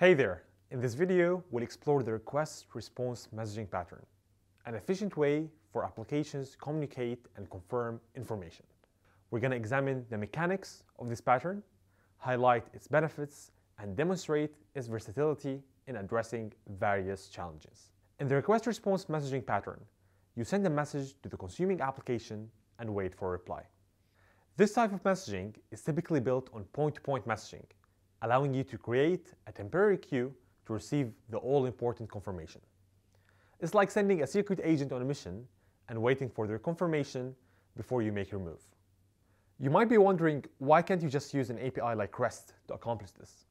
Hey there! In this video, we'll explore the request-response messaging pattern, an efficient way for applications to communicate and confirm information. We're going to examine the mechanics of this pattern, highlight its benefits, and demonstrate its versatility in addressing various challenges. In the request-response messaging pattern, you send a message to the consuming application and wait for a reply. This type of messaging is typically built on point-to-point -point messaging, allowing you to create a temporary queue to receive the all-important confirmation. It's like sending a secret agent on a mission and waiting for their confirmation before you make your move. You might be wondering, why can't you just use an API like REST to accomplish this?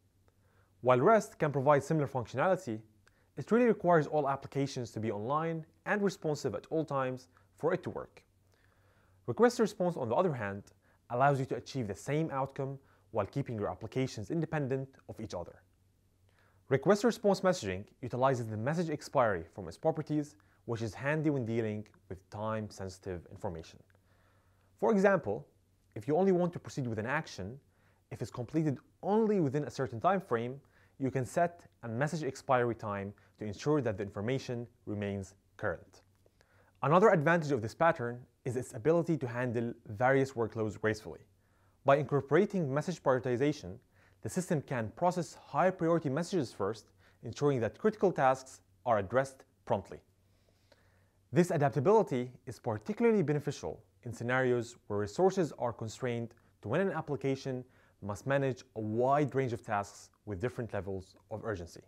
While REST can provide similar functionality, it really requires all applications to be online and responsive at all times for it to work. Request response, on the other hand, allows you to achieve the same outcome while keeping your applications independent of each other. Request response messaging utilizes the message expiry from its properties, which is handy when dealing with time-sensitive information. For example, if you only want to proceed with an action, if it's completed only within a certain time frame, you can set a message expiry time to ensure that the information remains current. Another advantage of this pattern is its ability to handle various workloads gracefully. By incorporating message prioritization, the system can process high priority messages first, ensuring that critical tasks are addressed promptly. This adaptability is particularly beneficial in scenarios where resources are constrained to when an application must manage a wide range of tasks with different levels of urgency.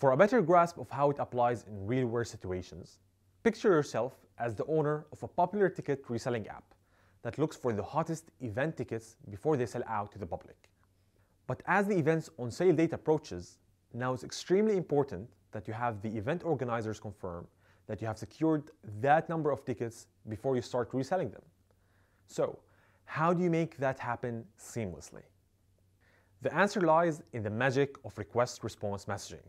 For a better grasp of how it applies in real-world situations, Picture yourself as the owner of a popular ticket reselling app that looks for the hottest event tickets before they sell out to the public. But as the event's on sale date approaches, now it's extremely important that you have the event organizers confirm that you have secured that number of tickets before you start reselling them. So, how do you make that happen seamlessly? The answer lies in the magic of request response messaging.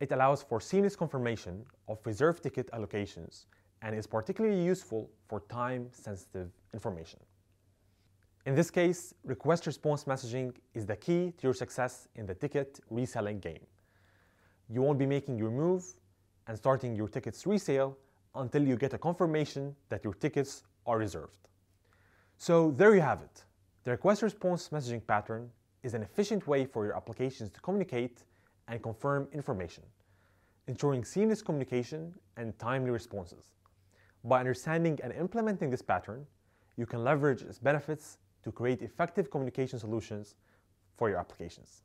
It allows for seamless confirmation of reserved ticket allocations and is particularly useful for time-sensitive information. In this case, request response messaging is the key to your success in the ticket reselling game. You won't be making your move and starting your tickets resale until you get a confirmation that your tickets are reserved. So there you have it. The request response messaging pattern is an efficient way for your applications to communicate and confirm information, ensuring seamless communication and timely responses. By understanding and implementing this pattern, you can leverage its benefits to create effective communication solutions for your applications.